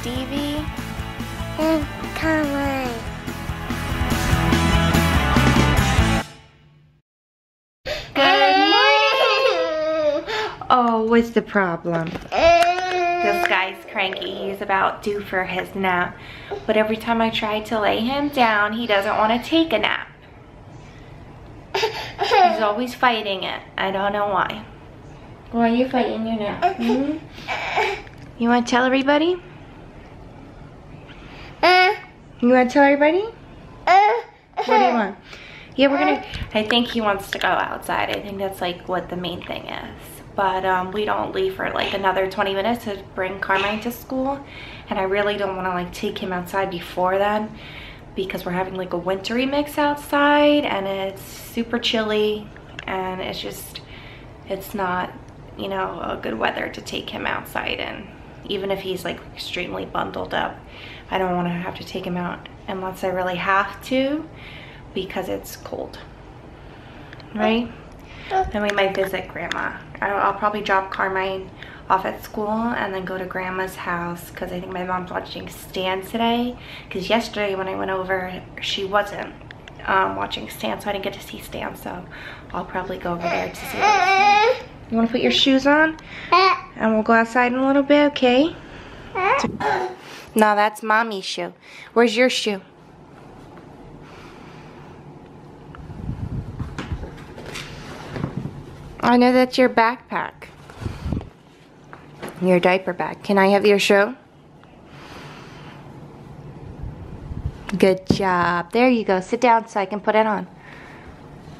Stevie? And come on. Good morning. Oh, what's the problem? This guy's cranky. He's about due for his nap. But every time I try to lay him down, he doesn't want to take a nap. He's always fighting it. I don't know why. Why are you fighting your nap? Hmm? You want to tell everybody? Uh, You want to tell everybody? uh, What do you want? Yeah, we're gonna, I think he wants to go outside. I think that's like what the main thing is. But um, we don't leave for like another 20 minutes to bring Carmine to school. And I really don't wanna like take him outside before then because we're having like a wintry mix outside and it's super chilly and it's just, it's not, you know, a good weather to take him outside in. Even if he's like extremely bundled up, I don't wanna have to take him out unless I really have to because it's cold, right? Then we might visit grandma. I'll, probably drop Carmine off at school and then go to grandma's house because I think my mom's watching Stan today. Because yesterday when I went over, she wasn't um, watching Stan, so I didn't get to see Stan. So I'll probably go over there to see. You want to put your shoes on? And we'll go outside in a little bit, okay? No, that's mommy's shoe. Where's your shoe? I know that's your backpack. Your diaper bag. Can I have your shoe? Good job. There you go. Sit down so I can put it on.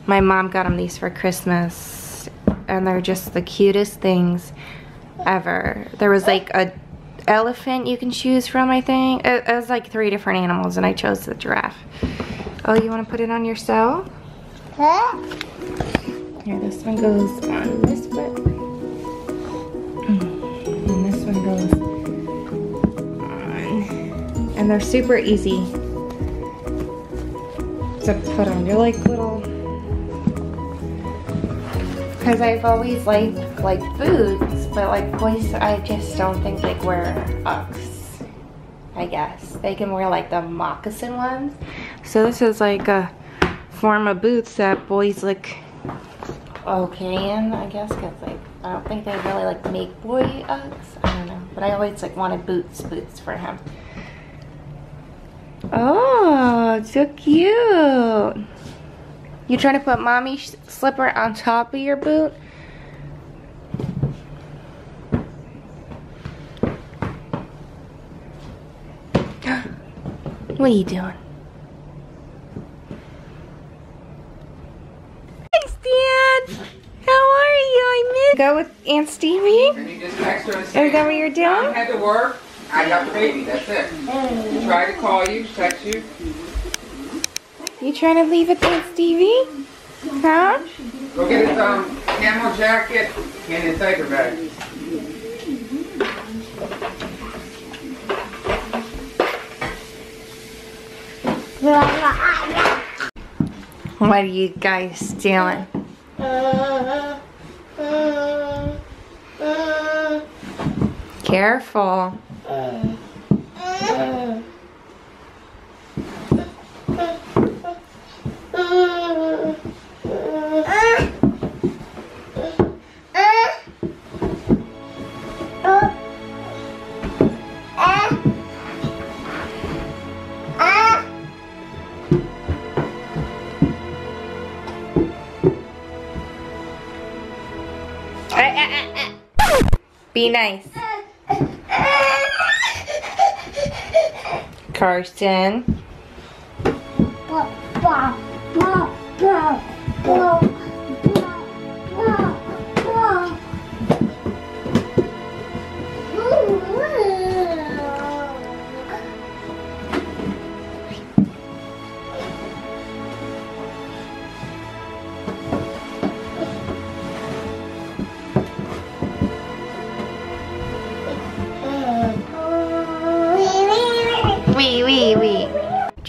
My mom got him these for Christmas. And they're just the cutest things ever. There was like a elephant you can choose from, I think. It, it was like three different animals and I chose the giraffe. Oh, you want to put it on yourself? huh? Here, this one goes on this foot. Mm. And this one goes on. And they're super easy to put on. They're like little. Because I've always liked like boots, but like boys, I just don't think like wear Uggs. I guess they can wear like the moccasin ones. So this is like a form of boots that boys like okay in, I guess, because like I don't think they really like make boy Uggs. I don't know, but I always like wanted boots, boots for him. Oh, so cute. You trying to put mommy's slipper on top of your boot? what are you doing? Hey, Stan. How are you? I miss. Go with Aunt Stevie. And you just text her Is that what you're I doing? had to work, I got the baby, that's it. You try to call you, text you, You trying to leave with Aunt Stevie? Huh? go get his um, camel jacket and his diaper bag. What are you guys doing? Careful. Be nice. Carson.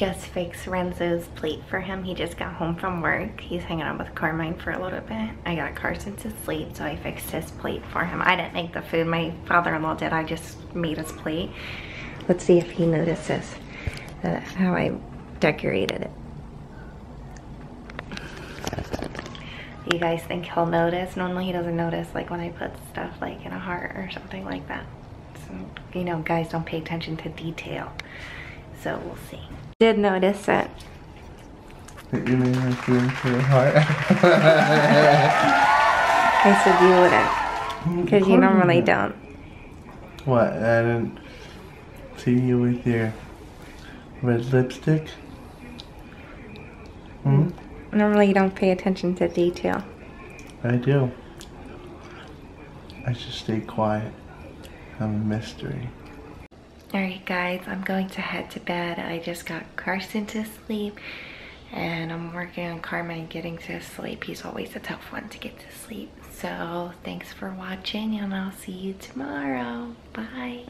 Just fixed Renzo's plate for him. He just got home from work. He's hanging out with Carmine for a little bit. I got Carson to sleep, so I fixed his plate for him. I didn't make the food. My father-in-law did. I just made his plate. Let's see if he notices how I decorated it. You guys think he'll notice? Normally he doesn't notice like when I put stuff like in a heart or something like that. So, you know, guys don't pay attention to detail. So we'll see. Did notice it. That you made her feel a heart. I said you wouldn't. Because you normally don't. What? I didn't see you with your red lipstick? Hmm? Normally you don't pay attention to detail. I do. I just stay quiet. I'm a mystery. Alright guys, I'm going to head to bed. I just got Carson to sleep and I'm working on Carmine getting to sleep. He's always a tough one to get to sleep. So thanks for watching and I'll see you tomorrow. Bye.